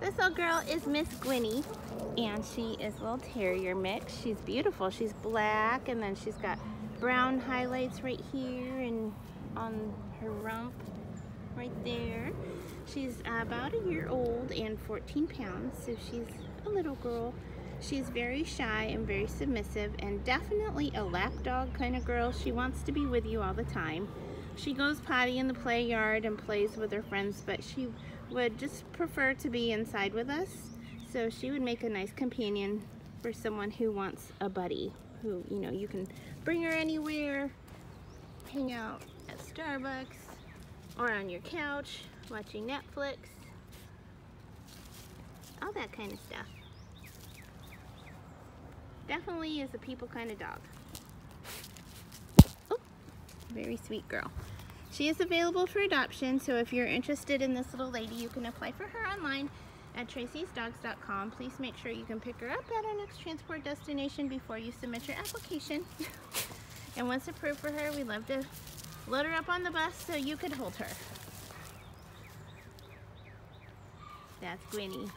This little girl is Miss Gwennie, and she is a little terrier mix. She's beautiful. She's black, and then she's got brown highlights right here and on her rump right there. She's about a year old and 14 pounds, so she's a little girl. She's very shy and very submissive and definitely a lap dog kind of girl. She wants to be with you all the time. She goes potty in the play yard and plays with her friends, but she would just prefer to be inside with us. So she would make a nice companion for someone who wants a buddy, who, you know, you can bring her anywhere, hang out at Starbucks, or on your couch, watching Netflix, all that kind of stuff. Definitely is a people kind of dog. Very sweet girl. She is available for adoption, so if you're interested in this little lady, you can apply for her online at tracysdogs.com. Please make sure you can pick her up at our next transport destination before you submit your application. and once approved for her, we'd love to load her up on the bus so you could hold her. That's Gwennie.